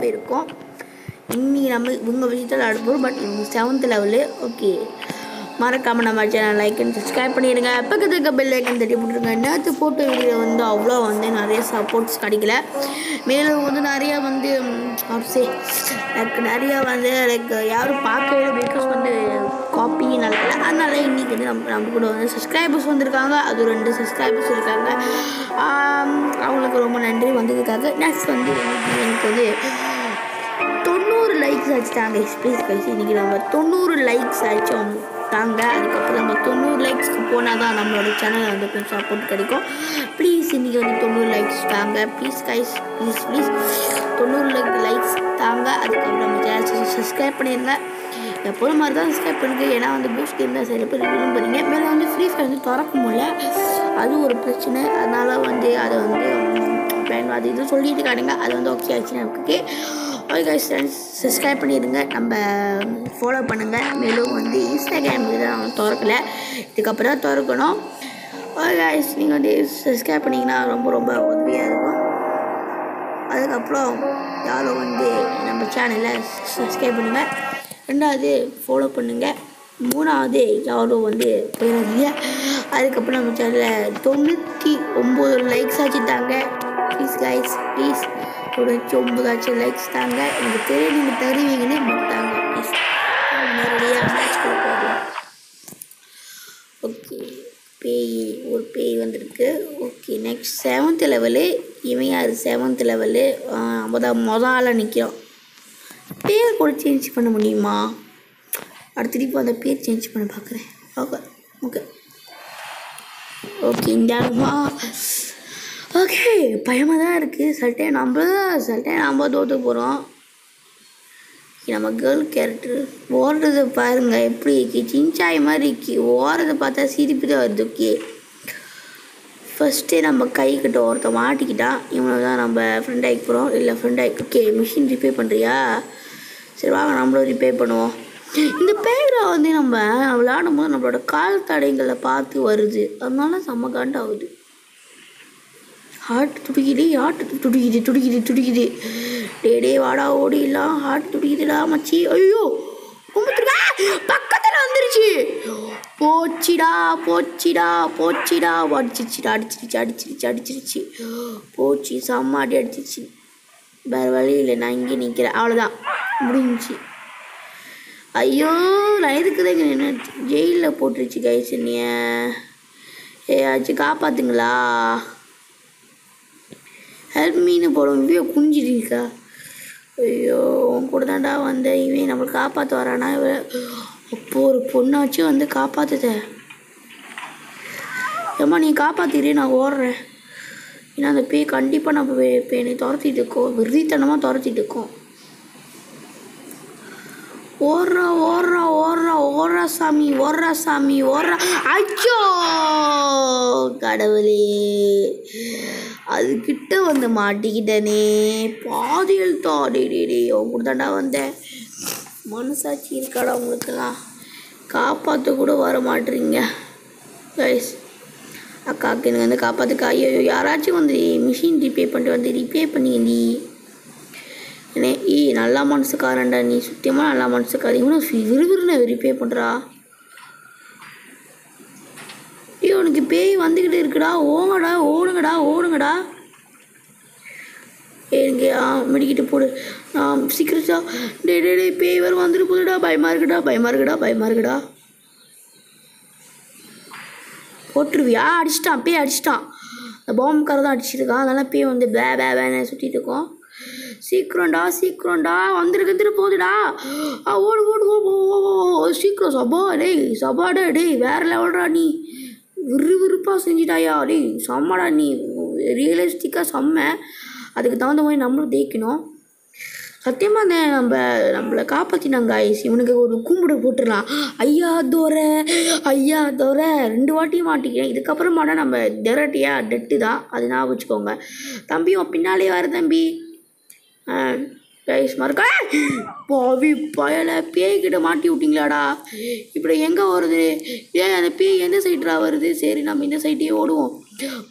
போயிருக்கோம் இன்னி நம்ம இவங்க விஷயத்தில் அடுப்போம் பட் இவங்க செவன்த் லெவலு ஓகே மறக்காமல் நம்ம சேனல் லைக் அண்ட் சப்ஸ்கிரைப் பண்ணிடுங்க. பக்கத்துக்கு இருக்க பெல் ஐக்கன் தட்டி போட்டுருங்க. நேற்று ஃபோட்டோ வீடியோ வந்து அவ்வளோ வந்து நிறைய சப்போர்ட்ஸ் கிடைக்கல. மேலும் வந்து நிறையா வந்து சே லைக் நிறையா வந்து லைக் யாரும் பார்க்கவே பிகாஸ் வந்து காப்பி நல்லா அதனால இன்றைக்கி வந்து நம்ம நம்ம கூட வந்து சப்ஸ்கிரைபர்ஸ் வந்திருக்காங்க. அது ரெண்டு சப்ஸ்கிரைபர்ஸ் இருக்காங்க. அவங்களுக்கு ரொம்ப நன்றி வந்ததுக்காக. நெக்ஸ்ட் வந்து எனக்கு வந்து லைக்ஸ் ஆச்சு தாங்க ப்ளீஸ் கைஸ் இன்றைக்கி நம்ம தொண்ணூறு லைக்ஸ் ஆச்சும் தாங்க. அதுக்கப்புறம் நம்ம தொண்ணூறு லைக்ஸ்க்கு போனால் தான் நம்மளோட சேனல் வந்து கொஞ்சம் சப்போர்ட் கிடைக்கும். ப்ளீஸ் இன்றைக்கி வந்து தொண்ணூறு லைக்ஸ் தாங்க. ப்ளீஸ் கைஸ் ப்ளீஸ் ப்ளீஸ் தொண்ணூறு லைக் லைக்ஸ் தாங்க. அதுக்கப்புறம் நம்ம சேனல் சப்ஸ்கிரைப் பண்ணிடுங்க எப்போதும் மாதிரி தான் சப்ஸ்கிரைப் பண்ணுங்க. ஏன்னா வந்து பூஸ்ட் கேம் தான் சில பேர் விரும்புறீங்க மேலே வந்து ஃப்ரீ ஃபயர் வந்து திறக்க முடியல. அது ஒரு பிரச்சனை. அதனால் வந்து அதை வந்து பயன் அது இது சொல்லிட்டு காட்டுங்க. அது வந்து ஓகே ஆச்சு நமக்கு ஓகே கைஸ் ஃப்ரெண்ட்ஸ் சப்ஸ்கிரைப் பண்ணிடுங்க. நம்ம ஃபாலோ பண்ணுங்கள் மேலும் வந்து இன்ஸ்டாகிராம் இதெல்லாம் தான் திறக்கலை. இதுக்கப்புறம் தான் திறக்கணும். ஓகே கைஸ் நீங்கள் வந்து சப்ஸ்கிரைப் பண்ணிங்கன்னா ரொம்ப ரொம்ப உதவியாக இருக்கும். அதுக்கப்புறம் யாரும் வந்து நம்ம சேனலை சப்ஸ்கிரைப் பண்ணுங்கள் ரெண்டாவது ஃபாலோ பண்ணுங்கள் மூணாவது யாரும் வந்து போயிடாதீங்க. அதுக்கப்புறம் நம்ம சேனலில் தொண்ணூற்றி ஒம்பது லைக்ஸ் ஆச்சு தாங்க ப்ளீஸ் கைஸ் ப்ளீஸ் ஸ்டூடெண்ட்ஸ் ஒம்பதாச்சும் லைக்ஸ் தாங்க. எனக்கு தெரிய நீங்கள் தருவீங்கன்னு தாங்க ப்ளீஸ் நேரடியாக மேட்ச் கொடுக்கலாம் ஓகே பேய் ஒரு பேய் வந்திருக்கு. ஓகே நெக்ஸ்ட் செவன்த் லெவலு இவன் யார்? செவன்த் லெவலு மொதல் மொதல் ஆளாக நிற்கிறோம் பேர் கூட சேஞ்ச் பண்ண முடியுமா? அடுத்து திருப்பி அந்த பேர் சேஞ்ச் பண்ண பார்க்குறேன் ஓகே ஓகே ஓகே இந்த ஆளுமா ஓகே பயமாக தான் இருக்குது சில டைம் நம்ம சில டைம் நம்ம தோற்று போகிறோம் நம்ம கேர்ள் கேரக்டர் ஓடுறது பாருங்கள் எப்படி இருக்கு? சின்சாய் மாதிரி இருக்கு. ஓடுறத பார்த்தா சிரிப்பு தான் வருது. ஓகே ஃபஸ்ட்டே நம்ம கை கிட்ட ஒருத்த மாட்டிக்கிட்டான் இவனை தான் நம்ம ஃப்ரெண்ட் ஆகி போகிறோம் இல்லை ஃப்ரெண்ட் ஆகி ஓகே மிஷின் ரிப்பேர் பண்ணுறியா சரி வாங்க நம்மளும் ரிப்பேர் பண்ணுவோம். இந்த பேரை வந்து நம்ம விளையாடும் போது நம்மளோட கால் தடைங்களை பார்த்து வருது. அதனால செம்ம காண்டாகுது. ஹார்ட் துடிக்குது ஹார்ட் துடிக்குது துடிக்குது துடிக்குது. டே டே வாடா ஓடிலாம் ஹார்ட் துடிக்குதுடா மச்சி. ஐயோ பக்கத்தில் வந்துருச்சு. போச்சிடா போச்சிடா போச்சிடா. அடிச்சிருச்சுடா அடிச்சிருச்சு அடிச்சிருச்சு அடிச்சிருச்சு. போச்சு செம்ம அடி அடிச்சிருச்சு. வேறு வழி இல்லை நான் இங்கே நிற்கிறேன் அவ்வளோதான் முடிஞ்சிச்சு. ஐயோ நான் எதுக்கு தான் ஜெயிலில் போட்டுருச்சு கைஸ் என்னைய. ஏ ஆச்சு காப்பாத்துங்களா? ஹெல்ப் மீன் போடும் இவன் குஞ்சிருக்கா ஐயோ உன் கூட தான்டா வந்த இவன் நம்மளை காப்பாற்ற வரானா? இவன் அப்போ ஒரு பொண்ணாச்சும் வந்து காப்பாற்றுத ஏம்மா நீ காப்பாற்றிடு நான் ஓடுறேன். ஏன்னா அந்த பேய் கண்டிப்பாக நம்ம வே- இப்போ என்னை துரத்திட்டு இருக்கோம். விருதித்தனமாக துரத்திட்டு இருக்கோம். ஓடுறா ஓடுறா ஓடுறா சாமி ஓடுறா சாமி ஓடுறா. அச்சோ கடவுளே. அது கிட்ட வந்து மாட்டிக்கிட்டனே. பாதியில் தாடி டே டே வந்தேன். மனசாட்சி இருக்காடா உங்களுக்கெல்லாம். காப்பாற்ற கூட வர மாட்டுறீங்க கைஸ் அக்காவுக்கு எனக்கு வந்து காப்பாற்றுக்கா ஐயோ யாராச்சும் வந்து மிஷின் ரிப்பேர் பண்ணிட்டு வந்து ரிப்பேர் பண்ணிங்க என்னே ஈ நல்லா மனசுக்காரன்டா நீ சுத்தமாக நல்லா மனசுக்காரி. இவனும் விறுவிறுன்னு வெறிப்பே பண்ணுறா ஐயோ உனக்கு பேய் வந்துக்கிட்டு இருக்குடா. ஓங்கடா ஓடுங்கடா ஓடுங்கடா. ஏங்க மெடிக்கிட்டு போடு. நான் சீக்கிரட்டா டே டே டே பேய் வரும் வந்துட்டு போதுடா. பயமாக இருக்குடா பயமாக இருக்குடா பயமாக இருக்குடா. போட்டுருவியா? அடிச்சிட்டான் பேய் அடிச்சிட்டான். அந்த பாம்புக்கார தான் அடிச்சிருக்கான் அதெல்லாம் பேய் வந்து பே பே பேன்னு சுற்றிட்டு இருக்கோம். சீக்கிரம்டா சீக்கிரம்டா. வந்துருக்கு வந்துரு போகுதுடா. ஆ, ஓடு ஓடு ஓ, ஓ, ஓ, ஓ, சீக்கிரம் சபா டேய் சபாடா டேய் வேற லெவல்டா நீ. விறுவிறுப்பாக செஞ்சிட்டாயா டேய் செம்மடா நீ. ரியலிஸ்டிக்காக செம்ம. அதுக்கு தகுந்த மாதிரி நம்மளும் தேய்க்கணும் சத்தியமாக அந்த நம்ம நம்மளை காப்பாற்றினாங்க ஐஸ் இவனுக்கு ஒரு கும்பிடு போட்டுடலாம். ஐயா தோரை ஐயா தோரை. ரெண்டு வாட்டியும் மாட்டிக்கிறேன். இதுக்கப்புறமாடா நம்ம டெரட்டியா டெட்டு தான் அது ஞாபகம் வச்சுக்கோங்க. தம்பி உன் பின்னாலே வர தம்பி. கைஸ் மறுக்க பாவி பயல பேய்கிட்ட மாட்டி விட்டீங்களாடா. இப்படி எங்கே வருது? ஏன் அந்த பேய் எந்த சைட்ரா வருது? சரி நம்ம இந்த சைட்டையே ஓடுவோம்.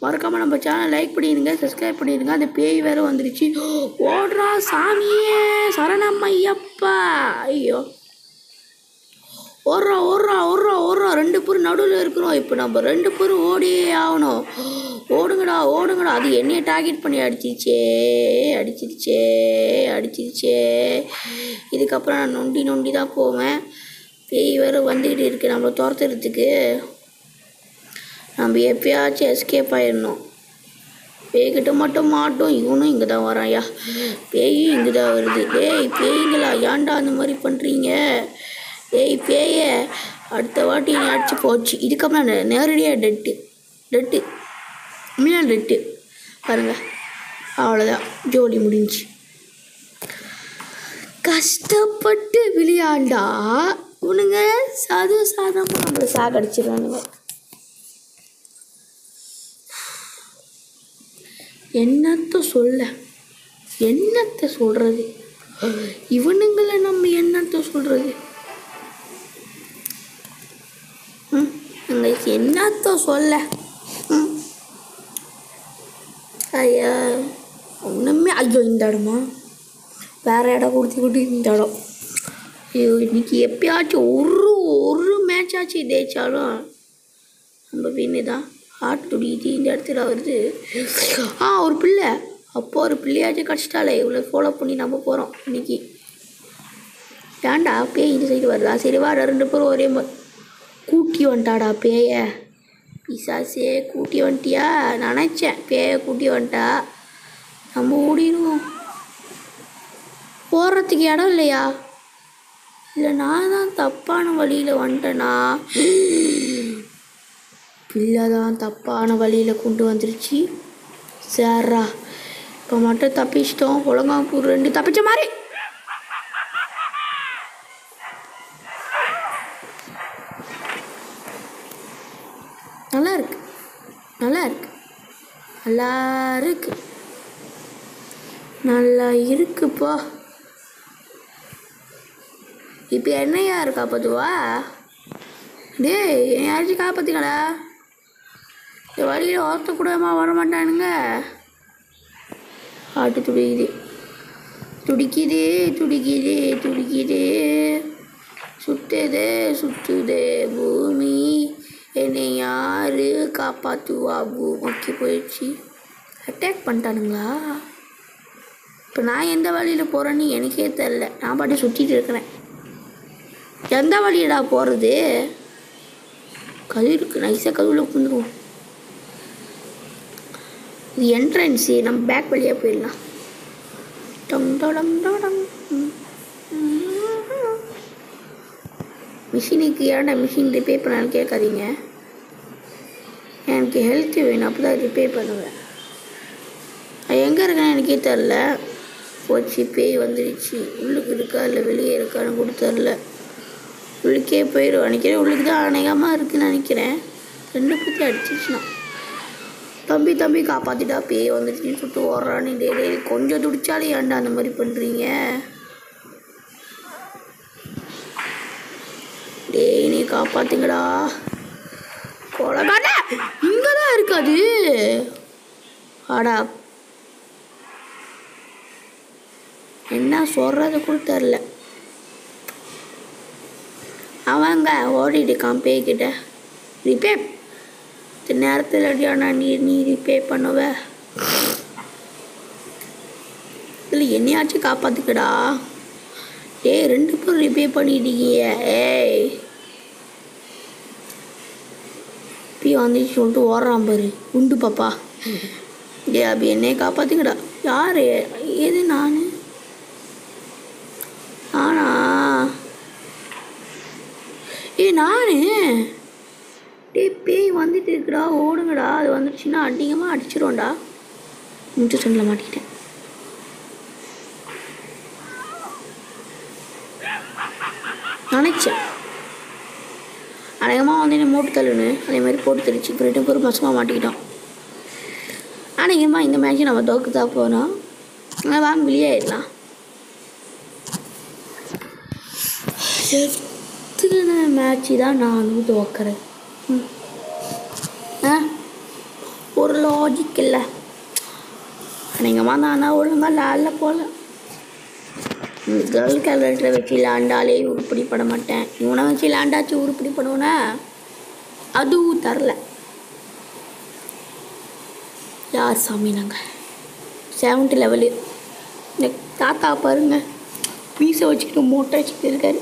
மறக்காமல் நம்ம சேனல் லைக் பண்ணிடுங்க சப்ஸ்கிரைப் பண்ணிடுங்க. அந்த பேய் வேற வந்துருச்சு. ஓடுறா சாமியே சரணம் ஐயப்பா. ஐயோ. ஓடுறோம் ஓடுறோம் ஓடுறோம் ஓடுறோம் ரெண்டு பேரும் நடுவில் இருக்கிறோம். இப்போ நம்ம ரெண்டு பேரும் ஓடியே ஆகணும். ஓடுங்கடா ஓடுங்கடா. அது என்னைய டார்கெட் பண்ணி அடிச்சிச்சே அடிச்சிருச்சே அடிச்சிருச்சே. இதுக்கப்புறம் நான் நொண்டி நொண்டி தான் போவேன். பேய் வேறு வந்துக்கிட்டு இருக்கு. நம்மளை துரத்துறதுக்கு நம்ம எப்பயாச்சும் எஸ்கேப் ஆயிடணும். பேய்கிட்ட மட்டும் மாட்டோம். இவனும் இங்கே தான் வரான்யா. பேயும் இங்கே தான் வருது. ஏய் பேய்ங்களா ஏன்டா அந்த மாதிரி பண்ணுறீங்க ஏய் பேய. அடுத்த வாட்டி நீ அடிச்சு போச்சு. இதுக்கப்புறம் நேரடியாக டெட்டு. டெட்டு. உண்மையாக டெட்டு? பாருங்க. அவ்வளோதான் ஜோடி முடிஞ்சு. கஷ்டப்பட்டு விளையாண்டா. இவனுங்க சாது சாதமாக நம்மளை சாகடிச்சிடுறானுங்க என்னத்த சொல்ல? என்னத்த சொல்றது? இவனுங்களை நம்ம என்னத்த சொல்ல. ஐயா ஒன்றுமே ஐயோ இந்த இடமா? வேற இடம் கொடுத்து கொடுத்து இந்த இடம். ஐயோ இன்னைக்கு எப்பயாச்சும் ஒரு ஒரு மேட்சாச்சும் ஜெயிச்சாலும். நம்ம வின்னு தான் ஹார்ட் துடிக்கிட்டு இந்த இடத்துல வருது. ஆ ஒரு பிள்ளை. அப்போ ஒரு பிள்ளையாச்சும் கிடச்சிட்டாலே இவ்வளோ ஃபாலோ பண்ணி நம்ம போகிறோம் இன்னைக்கு. ஏன்டா பேய் இந்த சைடு வருதா? சரி வா ரெண்டு பேரும் ஒரே மாதிரி. கூட்டி வந்துட்டாடா பேய. பிசாசே கூட்டி வந்துட்டியா? நினச்சேன் பேயை கூட்டி வந்துட்டா. நம்ம ஓடிடுவோம். போகிறதுக்கு இடம் இல்லையா? இல்லை நான் தான் தப்பான வழியில் வந்துட்டேனா? பிள்ளை தான் தப்பான வழியில் கொண்டு வந்துருச்சு. சேர்றா இப்போ மட்டும் தப்பிச்சிட்டோம். ஒழுங்காப்பூர் ரெண்டு தப்பிச்ச மாதிரி நல்லா இருக்கு நல்லா இருக்கு நல்லா இருக்கு. நல்லா இருக்குப்பா. இப்போ என்னையா இருக்கா பதுவா? டேய் யாராச்சும் காப்பாற்றிக்கடா இந்த வழியில் ஒருத்த கூடமா வர மாட்டானுங்க. ஆட்டு துடிக்குது. துடிக்குது துடிக்குது துடிக்குது. சுத்துதே சுத்துதே பூமி. என்னை யாரு காப்பாற்றுவா ஓகே போயிடுச்சு. அட்டாக் பண்ணிட்டானுங்களா? இப்போ நான் எந்த வழியில் போகிறேன்னு எனக்கே தெரில நான் பாட்டு சுற்றிட்டு இருக்கிறேன். எந்த வழியடா போகிறது கதிருக்கு நைஸாக கதவுல உட்காந்துருவோம். இது என்ட்ரன்ஸு நம்ம பேக் வழியாக போயிடலாம். டம் டம் டம் மிஷினுக்கு ஏன்டா மிஷின் ரிப்பேர் பண்ணான்னு கேட்காதீங்க. எனக்கு ஹெல்த் வேணும். அப்போ தான் ரிப்பேர் பண்ணுவேன். நான் எங்கே இருக்கேன்னு எனக்கே தெரில போச்சு பேய் வந்துடுச்சு உள்ளுக்கு இருக்கா இல்லை வெளியே இருக்கான்னு கூட தெரில உள்ளுக்கே போயிடும் நினைக்கிறேன் உள்ளுக்கு தான் அநேகமாக இருக்குன்னு நினைக்கிறேன். ரெண்டு பற்றி அடிச்சிச்சுனா தம்பி தம்பி காப்பாற்றிட்டா பேய் வந்துடுச்சுன்னு சுட்டு ஓடுறான்னு டே டே கொஞ்சம் துடிச்சாலே ஏன்டா அந்த மாதிரி பண்ணுறீங்க டே நீ காப்பாற்றுங்கடா கொலகார இங்கே தான் இருக்காது ஆடா. என்ன சொல்கிறது கூட தெரில. அவங்க ஓடிட்டு இருக்கான் கிட்ட ரிப்பே இந்த நேரத்தில் அடியானா நீ நீ ரிப்பே பண்ணுவ. இல்லை என்னையாச்சும் காப்பாத்துக்கடா. ஏய் ரெண்டு பேரும் ரிப்பே பண்ணிட்டீங்க ஏய். அப்பி வந்துச்சு சொல்லிட்டு ஓடுறான் பாரு. உண்டு பாப்பா. ஏ அப்படி என்னைய காப்பாத்துக்கடா. யாரு? எது நான்? ஆனா ஏ நானு? டேய் பேய் வந்துட்டு இருக்குடா. ஓடுங்கடா. அது வந்துடுச்சுன்னா அதிகமாக அடிச்சிருவோண்டா முட்டு சண்டில் மாட்டிக்கிட்டேன். நினச்சேன். அநேகமாக வந்து என்ன மூட்டு தள்ளுன்னு அதே மாதிரி போட்டு தெளிச்சு போயிட்டு ஒரு மாதமாக மாட்டிக்கிட்டோம் அநேகமாக இந்த மேட்ச்சு நம்ம தோக்கு தான் போகிறோம் வாங்க வெளியே ஆயிடலாம். செத்துன மேட்ச்சு தான் நானும் தோக்கிறேன்? ஆ? ஒரு லாஜிக் இல்லை. அநேகமாக நானா ஒழுங்காக லாலில் போகல கேர்ள் கேலண்டரை வச்சு விளாண்டாலே உருப்படிப்பட மாட்டேன். இவனை வச்சு விளாண்டாச்சு உருப்படிப்படுவனா அதுவும் தரல. யார் சாமி நாங்கள் செவன்த் லெவலு இந்த தாத்தா பாருங்க. பீஸை வச்சுக்கிட்டு மொட்டை வச்சுக்கிட்டு இருக்காரு.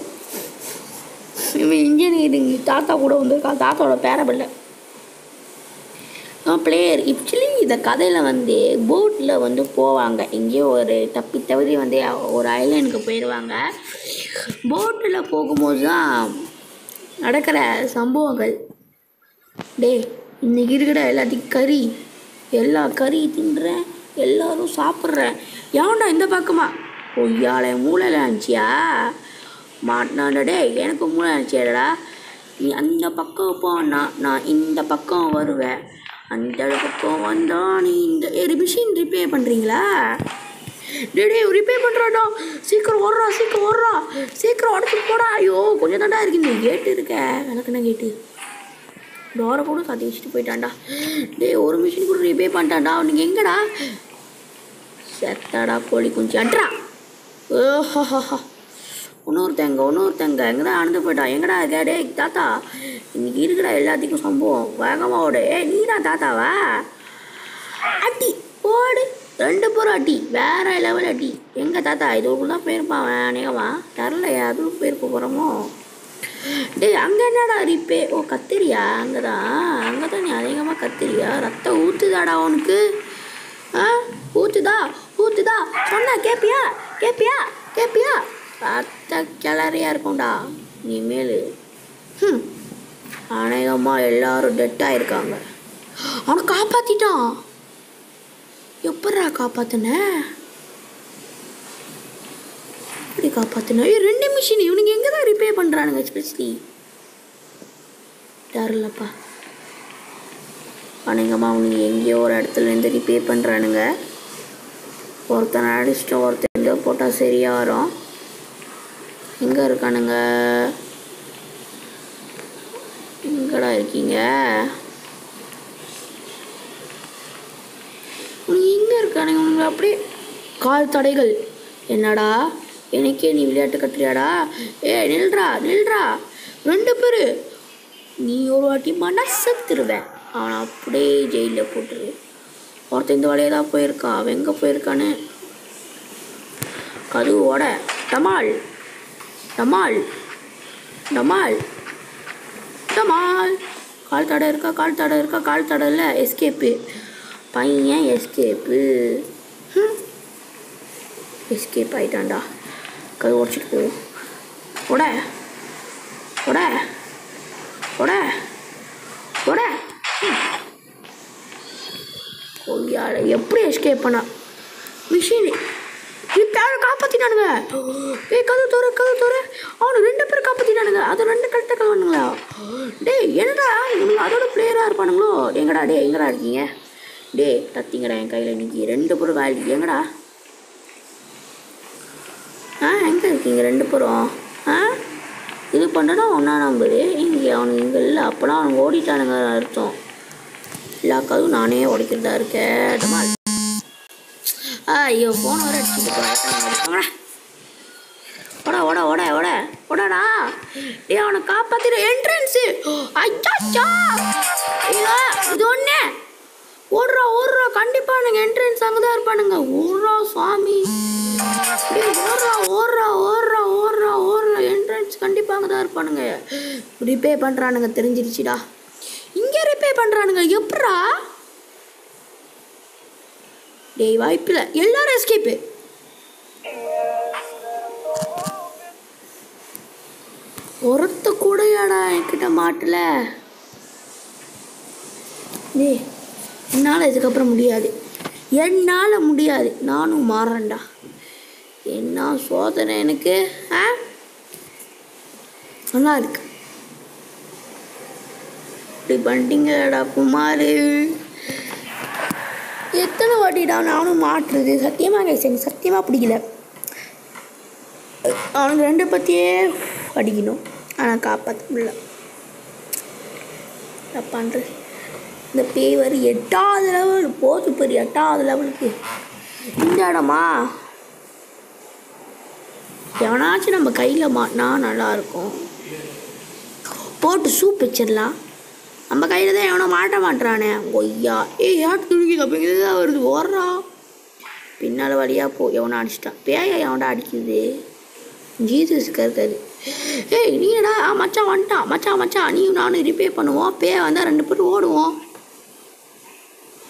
இவன் இன்ஜினியரிங் தாத்தா கூட வந்திருக்கான் தாத்தாவோட பேரபில்லை பிளேயர் ஆக்சுவலி இந்த கதையில் வந்து போட்டில் வந்து போவாங்க. எங்கேயோ ஒரு தப்பி தவறி வந்து ஒரு ஐலாண்டுக்கு போயிடுவாங்க போட்டில் போகும்போது தான் நடக்கிற சம்பவங்கள். டேய் இன்னைக்கு இருக்கிற எல்லாத்தையும் கறி. எல்லா கறி தின்றேன் எல்லோரும் சாப்பிட்றேன். ஏன்டா இந்த பக்கமா? பொய்யால மூளையில் இருந்துச்சியா மாட்டினாண்டா டேய் எனக்கு மூளை இருந்துச்சியாடா நீ அந்த பக்கம் போனா நான் இந்த பக்கம் வருவேன். அந்த பக்கம் வந்தா நீ இந்த மிஷின் ரிப்பேர் பண்ணுறீங்களா டேடே ரிப்பேர் பண்ணுறாடா சீக்கிரம் ஓடுறா சீக்கிரம் ஓடுறா. சீக்கிரம் உடச்சு போடா. ஐயோ கொஞ்சம் தாண்டா இருக்கு. நீ கேட்டு இருக்க. விளக்குன கேட்டு டோரை கூட கத்தி வச்சுட்டு போயிட்டான்டா. டேய் ஒரு மிஷின் கூட ரிப்பேர் பண்ணிட்டான்டா. அவனுக்கு எங்கடா? செத்தாடா கோழி குஞ்சு. அட்ரா. ஓஹோஹோ இன்னொருத்தங்க இன்னொருத்தங்க எங்கே தான் அணுந்து போயிட்டான்? எங்கடா இருக்க? தாத்தா இன்னைக்கு இருக்குடா எல்லாத்துக்கும் சம்பவம். வேகமாக ஓடு. ஏ நீ தான் தாத்தாவா? அட்டி ஓடு. ரெண்டு பேரும் அடி. வேற லெவல் அடி. எங்க தாத்தா? இதுக்குள்ள தான் போயிருப்பான் அநேகமா. தரலையா? அதுவும் போயிருக்க போகிறோமோ டேய் அங்கே என்னடா ரிப்பே ஓ கத்திரியா? அங்கே தான் அங்கே தான் நீ அதிகமாக கத்திரியா? ரத்தம் ஊற்றுதாடா உனக்கு. ஆ? ஊற்றுதா ஊற்றுதா சொன்னா கேப்பியா? கேப்பியா? கேப்பியா? ரத்த கிளறியாக இருக்கும்டா. இனிமேல் ம் அநேகமாக எல்லாரும் டெட்டாக இருக்காங்க அவனை காப்பாற்றிட்டான் எப்பட்றா காப்பாத்தின? எப்படி காப்பாத்தின? ரெண்டு மிஷின் இவனுங்க எங்கே தான் ரிப்பேர் பண்ணுறானுங்க ஸ்பெஷலி தரலப்பா அநேகமாக அவனுங்க எங்கேயோ ஒரு இடத்துல இருந்து ரிப்பேர் பண்ணுறானுங்க ஒருத்தனை அடிச்சிட்டோம் ஒருத்தன் போட்டால் சரியாக வரும். எங்கே இருக்கானுங்க. எங்கடா இருக்கீங்க. உனக்கு எங்கே இருக்கானுங்க. உனக்கு அப்படியே கால் தடைகள். என்னடா? எனக்கே நீ விளையாட்டு கட்டுறியாடா? ஏ நில்றா நில்றா. ரெண்டு பேர். நீ ஒரு வாட்டி மன செத்துருவேன் அவனை அப்படியே ஜெயிலில் போட்டுரு. ஒருத்தன் இந்த வழியாக தான் போயிருக்கான். அவன் எங்கே போயிருக்கான்னு? கதுவோட தமால் டமால் டமால் டமால் கால் தடை இருக்கா கால் தடை இருக்கா கால் தடை இல்லை எஸ்கேப்பு. பையன் எஸ்கேப்பு. எஸ்கேப் ஆயிட்டான்டா கை உடச்சிட்டு போவோம் உட. உட. உட. உட. எப்படி எஸ்கேப் பண்ணா? மிஷின் இப்போ காப்பாற்றினானுங்க ஏ கதவு தோற கதவு தோற. அவனு ரெண்டு பேரும் காப்பாற்றினானுங்க அது ரெண்டு கரெக்டாக காணுங்களா டேய் என்னடா இவனுங்க அதோட பிளேயராக இருப்பானுங்களோ? எங்கடா டே எங்கடா இருக்கீங்க? டே தத்திங்கடா என் கையில் இன்னைக்கு ரெண்டு பேரும் காலி எங்கடா? ஆ எங்கே இருக்கீங்க ரெண்டு பேரும்? ஆ? இது பண்ணனா ஒன்றா நம்பரு இங்கே அவனுங்க இங்கே இல்லை. அப்போனா அவனுங்க ஓடிட்டானுங்க அர்த்தம். எல்லா கதவும் நானே உடைக்கிறதா இருக்கேன். டமால். மாதிரி ஐயோ ஃபோன் வர அடிச்சுட்டு ஓட ஓட ஓட ஓட ஓடடா ஏ அவனை காப்பாத்திர என்ட்ரன்ஸு ஐயாச்சா ஐயோ. இது ஒன்று ஓடுறா ஓடுறா கண்டிப்பாக எனக்கு என்ட்ரன்ஸ் அங்கே தான் இருப்பானுங்க ஓடுறா சுவாமி. ஓடுறா ஓடுறா ஓடுறா ஓடுறா ஓடுறா என்ட்ரன்ஸ் கண்டிப்பாக அங்கே தான் இருப்பானுங்க. ரிப்பே பண்ணுறானுங்க தெரிஞ்சிருச்சுடா. இங்கே ரிப்பே பண்ணுறானுங்க எப்படா? டேய் வாய்ப்பில்லை. எல்லாரும் எஸ்கேப்பு ஒருத்த கூடயாடா என்கிட்ட மாட்டல. டேய் என்னால் இதுக்கப்புறம் முடியாது. என்னால் முடியாது. நானும் மாறேன்டா. என்ன சோதனை எனக்கு ஆ? நல்லா இருக்கு. இப்படி பண்ணிட்டீங்கடா குமார்? எத்தனை வாட்டிடா நானும் மாட்டுறது? சத்தியமாக கைஸ் எனக்கு சத்தியமாக பிடிக்கல. அவனுக்கு ரெண்டு பற்றியே படிக்கணும் ஆனால் காப்பாற்ற முடியல. தப்பான்றது இந்த பேய் வரி எட்டாவது லெவல் போது பெரிய எட்டாவது லெவலுக்கு இந்த இடமா? எவனாச்சும் நம்ம கையில் மாட்டினா நல்லாயிருக்கும் போட்டு சூப் வச்சிடலாம். நம்ம கையில் தான் எவனோ மாட்ட மாட்டுறானே. கொய்யா. ஏய் யார் துருக்கி அப்படிங்கிறது தான் வருது. ஓடுறா. பின்னால் வழியாக போ. எவனை அடிச்சிட்டான். பேயா எவன்டா அடிக்குது? ஜீசஸ்க்கு இருக்காது ஏய் நீடா ஆ மச்சான் வந்துட்டான். மச்சான் மச்சான். நீயும் நானும் ரிப்பே பண்ணுவோம். பேய் வந்தால் ரெண்டு பேரும் ஓடுவோம்.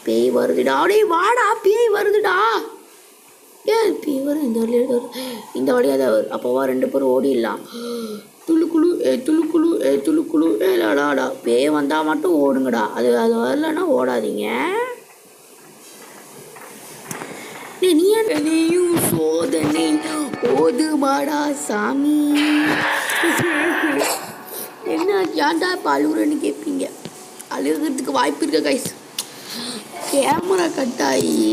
பேய் வருதுடா. அப்படியே வாடா. பேய் வருதுடா. ஏன் பேய் வரும். இந்த வழியாக வரும். இந்த வழியாக தான் வரும். அப்போவா ரெண்டு பேரும் ஓடிடலாம். துளுக்குழு ஏ துளுக்குழு ஏ துளுக்குழு ஏ லாடாடா பேய் வந்தால் மட்டும் ஓடுங்கடா. அது அது வரலன்னா ஓடாதீங்க. டேய், நீயும் சோதனை ஓதுமாடா சாமி? என்ன ஏன்டா இப்போ அழுகுறேன்னு கேட்பீங்க அழுகிறதுக்கு வாய்ப்பு இருக்க கைஸ் கேமரா கட் ஆகி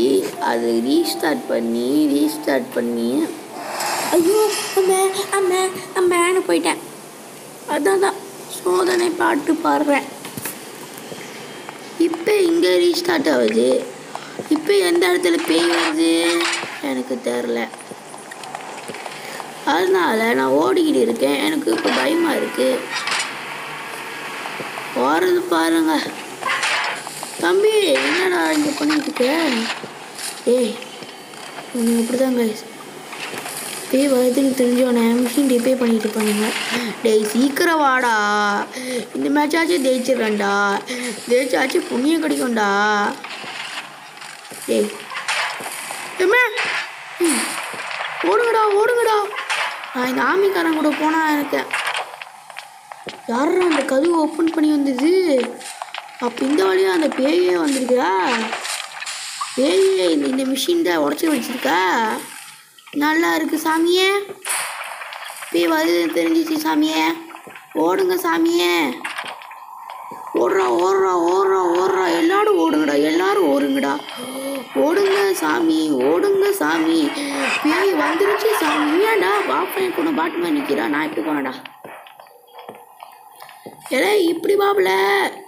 அது ரீஸ்டார்ட் பண்ணி ரீஸ்டார்ட் பண்ணி. ஐயோ அம்மே அம்மே அம்மேன்னு போயிட்டேன். அதான் தான் சோதனை பாட்டு பாடுறேன். இப்போ இங்கே ரீஸ்டார்ட் ஆகுது. இப்போ எந்த இடத்துல பேய் வருது? எனக்கு தெரில அதனால நான் ஓடிக்கிட்டு இருக்கேன். எனக்கு இப்போ பயமாக இருக்குது போகிறது பாருங்க. தம்பி என்னடா இங்கே பண்ணிட்டு இருக்க? ஏய் இப்படி தான் கைஸ் இப்போயே வருதுன்னு தெரிஞ்சவனே மிஷின் ரிப்பேர் பண்ணிட்டு இருப்பானுங்க டேய் சீக்கிரம் வாடா. இந்த மேட்சாச்சும் ஜெயிச்சிடறேன்டா ஜெயிச்சாச்சும் புண்ணியம் கிடைக்கும்டா. டேய். எம்மா? ம், ஓடுங்கடா ஓடுங்கடா. நான் இந்த ஆமிக்காரன் கூட போனா இருக்கேன் யாரும் அந்த கதவு ஓப்பன் பண்ணி வந்தது? அப்போ இந்த வழியாக அந்த பேயே வந்திருக்கா பேயே இந்த இந்த மிஷின் தான் உடச்சி வச்சிருக்கா? நல்லா இருக்கு சாமியே. பேய் வருது தெரிஞ்சிச்சு சாமியே. ஓடுங்க சாமியே. ஓடுறா ஓடுறா ஓடுறா ஓடுறா. எல்லாரும் ஓடுங்கடா எல்லாரும் ஓடுங்கடா. ஓடுங்க சாமி ஓடுங்க சாமி. பேய் வந்துருச்சு சாமி. ஏன்டா பாப்பா கூட பாட்டு நிற்கிறா நான் இப்படி போனடா ஏடா இப்படி பாப்பல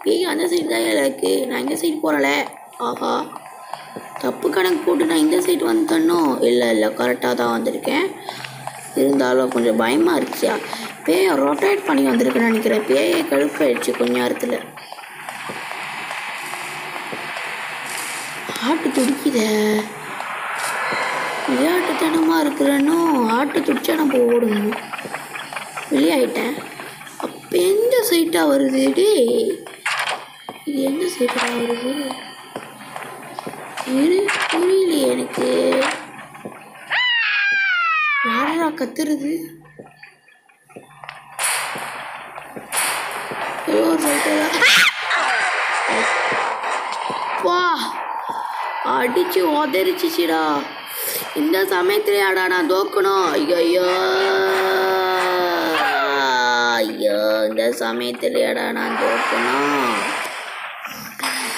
பேய் அந்த சைடு தான் இருக்கு. நான் இந்த சைடு போகிறல ஆஹா. தப்பு கணக்கு போட்டு நான் இந்த சைடு வந்துட்டனோ இல்லை இல்லை கரெக்டாக தான் வந்திருக்கேன். இருந்தாலும் கொஞ்சம் பயமாக இருந்துச்சா பேயை ரொட்டேட் பண்ணி வந்திருக்குன்னு நினைக்கிறேன். பேயை கழுப்பாயிடுச்சு கொஞ்ச நேரத்தில். ஆட்டு துடிக்குதே. விளையாட்டுத்தனமாக இருக்கிறேனோ? ஆட்டு துடிச்சா நம்ம ஓடணும். வெளியாயிட்டேன். அப்போ எந்த சைட்டாக வருது? டேய் இது எந்த சைட்டாக வருது? இரு புரியலையே எனக்கு. யாரா கத்துறது? வா அடிச்சு உதறிச்சிச்சுடா. இந்த சமயத்துலயாடா நான் தோக்கணும்? ஐயோ ஐயோ ஐயோ இந்த சமயத்துலயாடா நான் தோக்கணும்?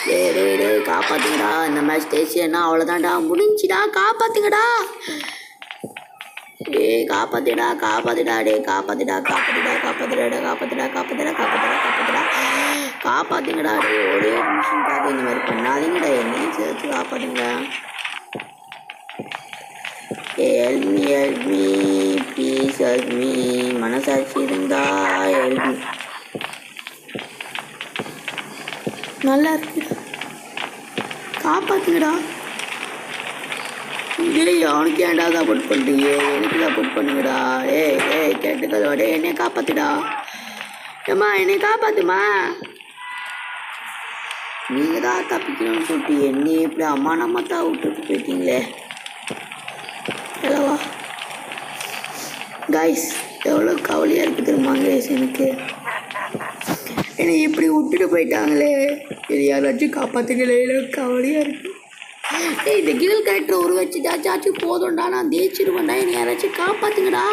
டே டே காப்பாத்துங்கடா. இந்த மேட்ச் ஸ்டேஷன் அவ்வளோதான்டா முடிஞ்சுடா காப்பாத்துங்கடா. டேய் காப்பாத்திடா காப்பாத்திடா டேய் காப்பாத்திடா காப்பாத்திடா காப்பாத்திடா காப்பாத்திடா காப்பாத்திடா காப்பாத்திடா காப்பாத்திடா. காப்பாத்துங்கடா டே ஒரே ஒரு நிமிஷம்காக இந்த மாதிரி பண்ணாதீங்கடா என்னையும் சேர்த்து காப்பாத்துங்க. Help me help me help me please help மனசாட்சி இருந்தா எல்மி நல்லா இருக்கு. காப்பாற்றுங்கடா டேய் அவனுக்கு ஏன்டா சப்போர்ட் பண்ணுறீங்க எனக்கு சப்போர்ட் பண்ணுங்கடா? ஏய் ஏய் கேட்டுக்கதோட டேய் என்னை காப்பாத்துடா. ஏம்மா என்னை காப்பாத்துமா? நீங்கள் தான் தப்பிக்கணும்னு சொல்லிட்டு என்னையே எப்படி அம்மா நம்ம தான் விட்டுட்டு போயிட்டீங்களே. ஹலோவா கைஸ் எவ்வளோ கவலையாக இருக்குது தெரியுமா எனக்கு? என்னை இப்படி விட்டுட்டு போயிட்டாங்களே. இது யாராச்சும் காப்பாற்றுங்களே எனக்கு கவலையாக இருக்கு. ஏய் இந்த கிழல் கேரக்டர் ஒரு வச்சு ஜாச்சாச்சும் போதும்டா நான் தேய்ச்சிருவேன்டா என்னை யாராச்சும் காப்பாற்றுங்கடா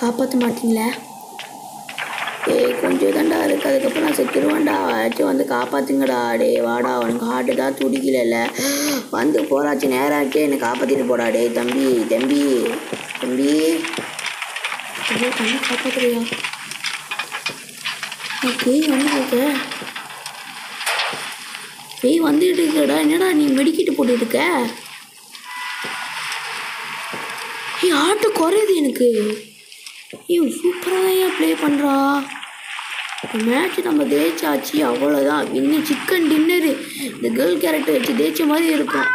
காப்பாற்ற மாட்டீங்களே? ஏய் கொஞ்சம் தாண்டா இருக்கு. அதுக்கப்புறம் நான் செத்துருவேன்டா. ஆச்சும் வந்து காப்பாத்துங்கடா. டே வாடா உனக்கு ஹார்ட்டு தான் துடிக்கல வந்து போராச்சு நேராச்சே என்னை காப்பாற்றிட்டு போடா. டே தம்பி தம்பி. ஐயோ தம்பி காப்பாத்துறியா? பேய் வந்துருக்க. பேய் வந்துட்டு இருக்கடா. என்னடா நீ மெடிக்கிட்டு போட்டுட்டு இருக்க ஏய் ஆட்டு குறையுது எனக்கு. ஏ சூப்பராக ஏன் ப்ளே பண்ணுறா மேட்ச் நம்ம தேய்ச்சாச்சு அவ்வளோதான் இன்னும் சிக்கன் டின்னரு இந்த கேர்ள் கேரக்டர் வச்சு தேய்ச்ச மாதிரி இருக்கும்.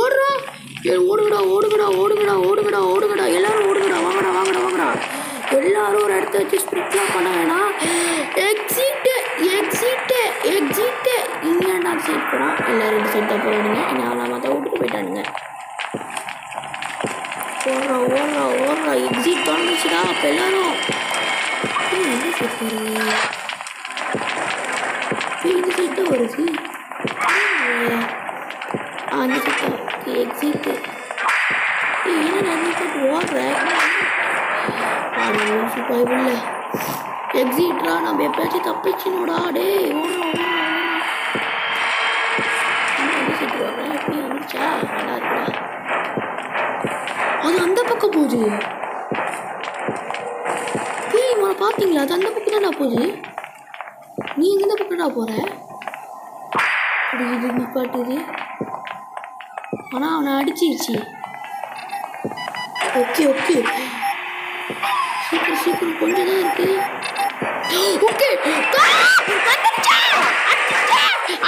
ஓடுறா ஓடுங்கடா ஓடுங்கடா ஓடுங்கடா ஓடுங்கடா ஓடுங்கடா. எல்லாரும் ஓடுங்கடா வாங்கடா வாங்கடா வாங்கடா. எல்லாரும் ஒரு இடத்த வச்சு ஸ்ப்ரிட்லாம் பண்ண வேணாம். எக்ஸிட்டு எக்ஸிட்டு எக்ஸிட்டு இங்கே நான் சைட் போகிறான் எல்லாரும் இந்த சைட் தான் போகிறானுங்க என்ன ஆளாம தான் விட்டுட்டு போயிட்டானுங்க. ஓடுறா ஓடுறா ஓடுறா. எக்ஸிட் தொடர்ந்துச்சுடா அப்போ எல்லாரும். என்ன சைட் போகிறீங்க இந்த சைட் தான் வருது. உள்ள எக்ஸிட்ரா நம்ம எப்பயாச்சும் தப்பிச்சினோடா டேய் எப்படி அது அந்த பக்கம் போகுது. ஏய் இவனை பார்த்தீங்களா? அது அந்த பக்கம் தான்டா போகுது. நீ எந்த பக்கம்டா போகிற இது நிப்பாட்டுது ஆனால் அவனை அடிச்சிருச்சு. Okay okay. சீக்கிரம் சீக்கிரம் கொஞ்சம் தான் இருக்கு ஓகே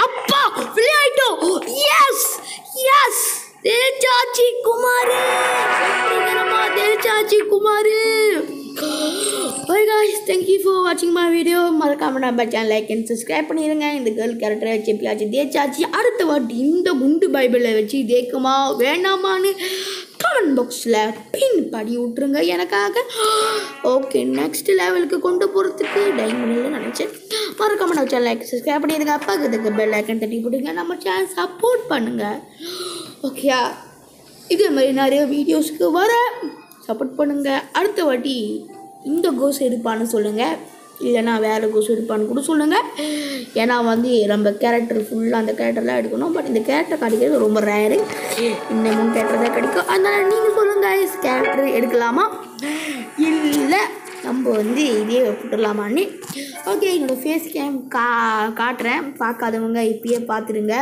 அப்பா விளையாட்டோம் எஸ் எஸ் தேச்சாச்சி குமார். வெற்றிகரமா தேச்சாச்சி Kumar. Hi guys thank you for வாட்சிங் மை வீடியோ மறக்காம நம்ம சேனல் லைக் அண்ட் சப்ஸ்கிரைப் பண்ணிடுங்க இந்த கேர்ள் கேரக்டரை வச்சு எப்பயாச்சும் தேச்சாச்சு அடுத்த வாட்டி இந்த குண்டு பைபிளை வச்சு தேக்குமா வேணாமான்னு கமெண்ட் பாக்ஸில் பின் படி விட்ருங்க எனக்காக. ஓகே நெக்ஸ்ட் லெவலுக்கு கொண்டு போகிறதுக்கு டைமண்டில் நினச்சேன். மறக்காம நம்ம சேனல் லைக் சப்ஸ்கிரைப் பண்ணிடுங்க. பக்கத்துக்கு பெல் ஐக்கன் தட்டி போடுங்க நம்ம சேனல் சப்போர்ட் பண்ணுங்கள் ஓகேயா இதே மாதிரி நிறைய வீடியோஸ்க்கு வர சப்போர்ட் பண்ணுங்கள் அடுத்த வாட்டி இந்த கோஸ் எடுப்பான்னு சொல்லுங்கள் இல்லைனா வேறு கோஸ் கூட சொல்லுங்கள் ஏன்னா வந்து நம்ம கேரக்டர் ஃபுல்லாக அந்த கேரக்டர்லாம் எடுக்கணும். பட் இந்த கேரக்டர் கிடைக்கிறது ரொம்ப ரேரு இந்த மூணு கேரக்டர் தான் கிடைக்கும். அதனால் நீங்கள் சொல்லுங்கள் கேரக்டர் எடுக்கலாமா? இல்லை நம்ம வந்து இதே விட்டுடலாமான்னு ஓகே என்னோடய ஃபேஸ் கேம் கா காட்டுறேன். பார்க்காதவங்க இப்பயே பார்த்துடுங்க.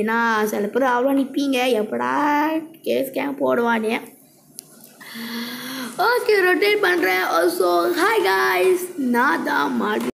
ஏன்னா சில பேர் அவ்வளோ நிற்பீங்க எப்படா கேஸ் கேம் போடுவானே. ஓகே ரொட்டேட் பண்ணுறேன் ஸோ ஹாய் காய்ஸ் நான் தான் மாடு